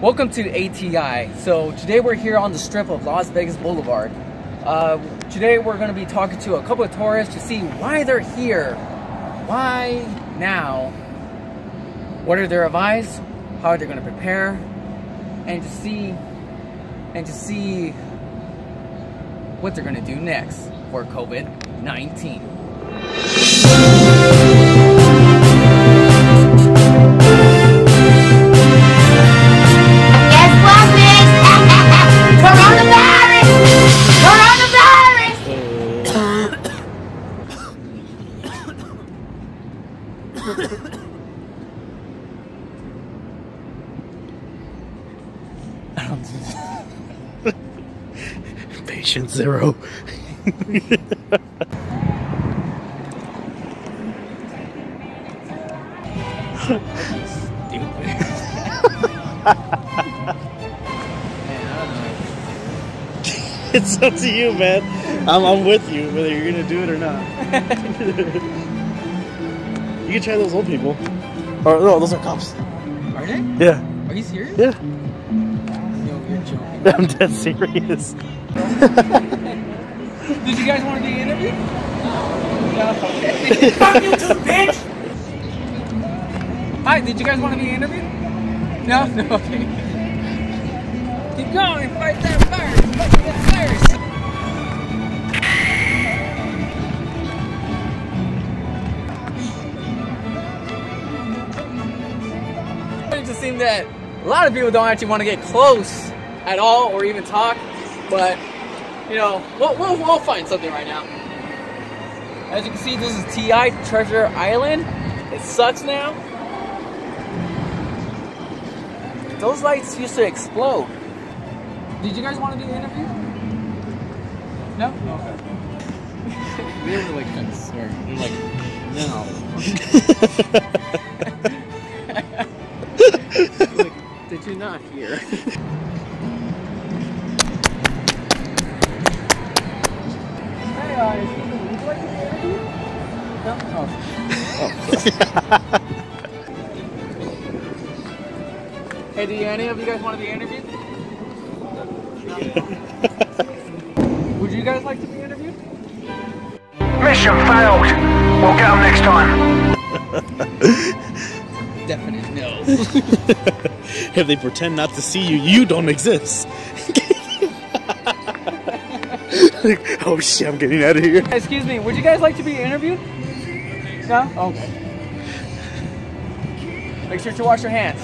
Welcome to ATI. So today we're here on the strip of Las Vegas Boulevard. Uh, today we're going to be talking to a couple of tourists to see why they're here. Why now? What are their advice? How are they going to prepare? And to see and to see what they're going to do next for COVID-19. Patient zero. it's up to you, man. I'm, I'm with you, whether you're gonna do it or not. you can try those old people. Or no, those are cops. Are they? Yeah, Are you serious? yeah. I'm dead serious. Did you guys want to be interviewed? Fuck you too, bitch! Hi, did you guys want to be interviewed? No? No, okay. Keep going, fight that virus, fight that seems that a lot of people don't actually want to get close at all or even talk, but you know, we'll, we'll, we'll find something right now. As you can see, this is TI Treasure Island. It sucks now. Those lights used to explode. Did you guys want to do the interview? No? Okay. they were like. They're like, no. like, did you not hear? hey, do you, any of you guys want to be interviewed? would you guys like to be interviewed? Mission failed. We'll get them next time. Definite no. if they pretend not to see you, you don't exist. Like, oh shit, I'm getting out of here. excuse me, would you guys like to be interviewed? No? Okay. Make sure to wash your hands.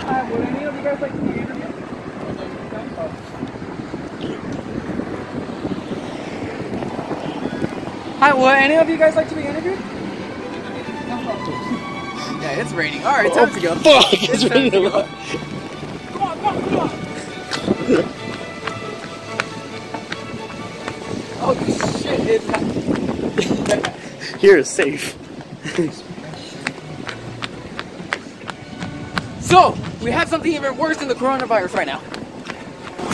uh, would any of you guys like to be interviewed? Hi, would any of you guys like to be interviewed? Yeah, it's raining. All right, time to go. Fuck, it's It's raining a lot. Oh shit! Here is safe. so we have something even worse than the coronavirus right now.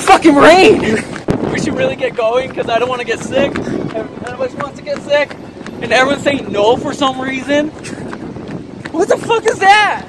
Fucking rain. we should really get going because I don't want to get sick. None of us wants to get sick, and everyone's saying no for some reason. What the fuck is that?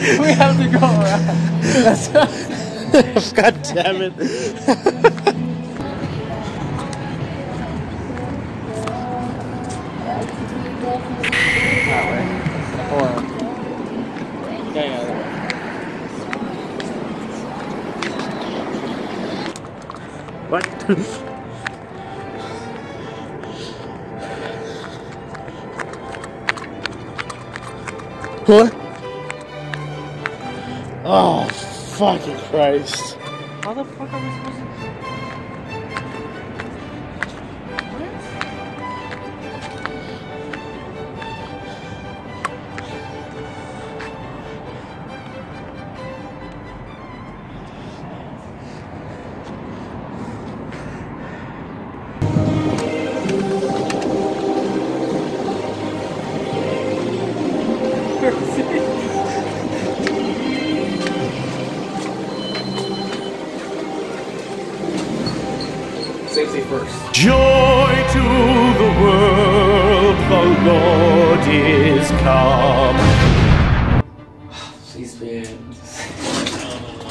we have to go around. That's God damn it. What? what? Fucking Christ. How the fuck are we supposed to? Joy to the world, the Lord is come. Please be.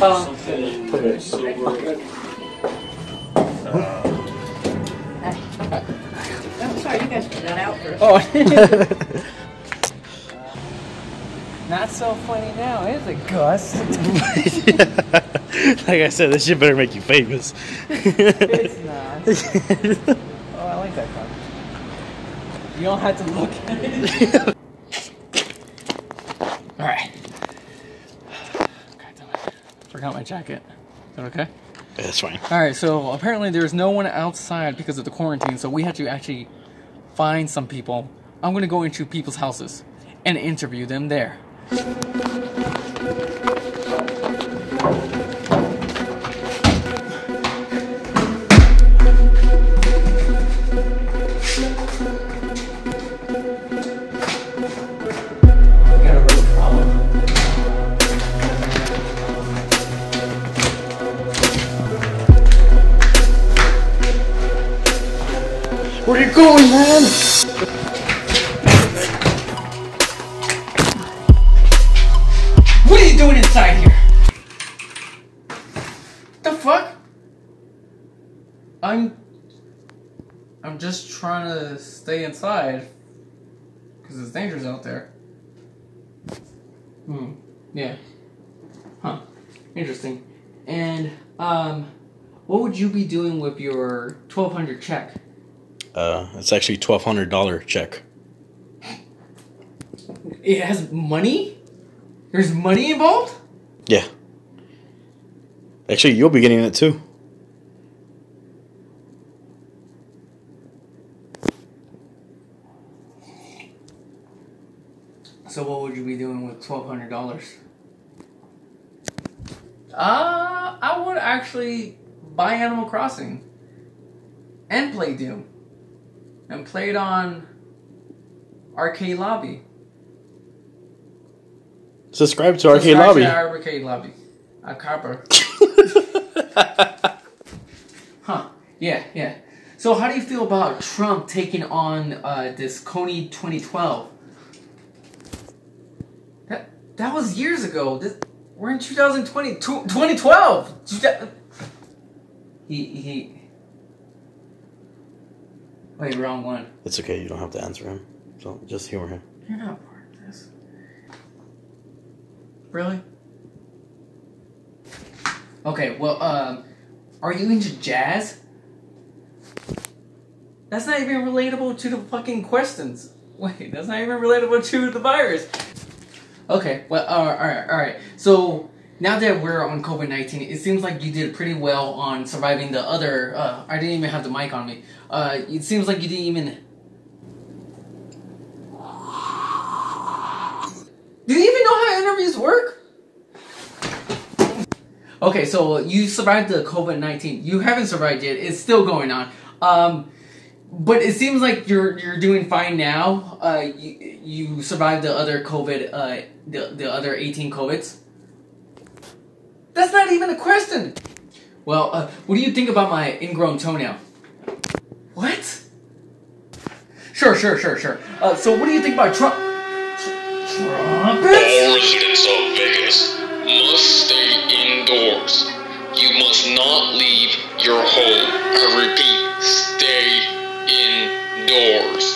Um, I'm sorry, you guys put that out first. oh. Not so funny now, is it, Gus? like I said, this shit better make you famous. it's not. Oh, I like that car. You don't have to look at it. All right. God damn it. Forgot my jacket. Is that okay? That's fine. All right. So apparently there's no one outside because of the quarantine. So we had to actually find some people. I'm gonna go into people's houses and interview them there. Where you going, man? What are you doing inside here? The fuck? I'm. I'm just trying to stay inside. Because it's dangerous out there. Hmm. Yeah. Huh. Interesting. And, um, what would you be doing with your 1200 check? Uh, it's actually twelve hundred dollar check. It has money? There's money involved? Yeah. Actually, you'll be getting it too. So what would you be doing with twelve hundred dollars? Uh, I would actually buy Animal Crossing and play Doom and play it on Arcade Lobby. Subscribe to Arcade Subscribe Lobby. to Arcade Lobby. A copper. Huh. Yeah, yeah. So how do you feel about Trump taking on uh, this Kony 2012? That that was years ago. This, we're in 2020, tw- 2012. He he. Wait, wrong one. It's okay. You don't have to answer him. So just humor him. You're not part of this. Really? Okay, well, um, are you into jazz? That's not even relatable to the fucking questions. Wait, that's not even relatable to the virus. Okay, well, alright, alright. So, now that we're on COVID 19, it seems like you did pretty well on surviving the other. Uh, I didn't even have the mic on me. Uh, it seems like you didn't even Do you even know how interviews work? Okay, so you survived the COVID nineteen. You haven't survived yet. It's still going on. Um, but it seems like you're you're doing fine now. Uh, you, you survived the other COVID, uh, the the other eighteen COVIDs. That's not even a question. Well, uh, what do you think about my ingrown toenail? What? Sure, sure, sure, sure. Uh, so what do you think about Trump? Trumpets? All residents of Vegas must stay indoors. You must not leave your home. I repeat, stay indoors.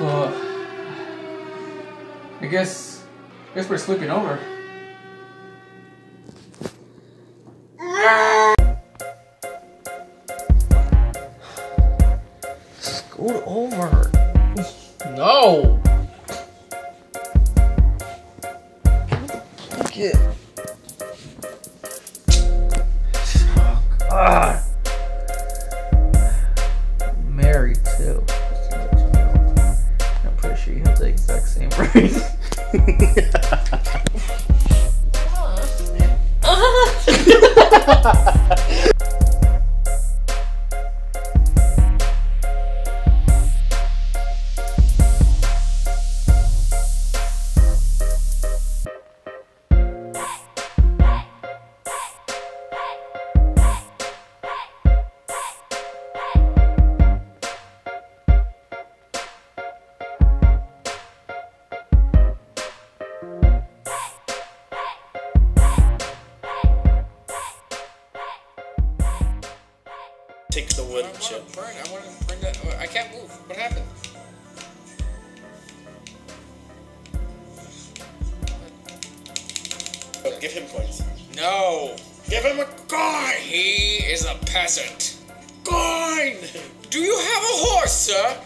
Well, I guess, I guess we're sleeping over. Scoot over. No. Shit. Oh, God. Married, too. You know. I'm pretty sure you have the exact same ring. Chill. Burn. I want to bring that. I can't move. What happened? But give him coins. No. Give him a coin! He is a peasant. Coin! Do you have a horse, sir?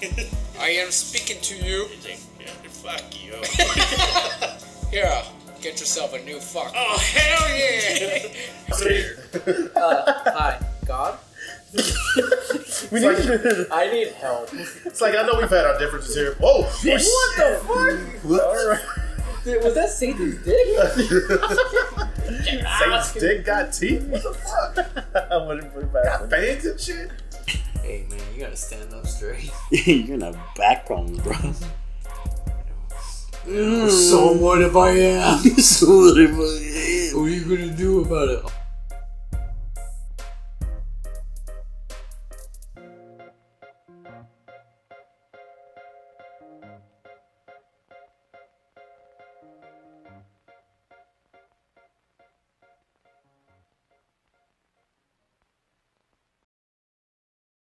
I am speaking to you. He's like, yeah, fuck you. Here, get yourself a new fuck. oh, hell yeah! Uh, hi, God. We need to, I need help. it's like I know we've had our differences here. Whoa! What the fuck? Alright. Dude, was that Satan's dick? Satan's dick got teeth? What the fuck? I wouldn't put it back. Got fangs and shit? Hey man, you gotta stand up straight. You're gonna back problems, bro. So what if I am? so what if I am? What are you gonna do about it?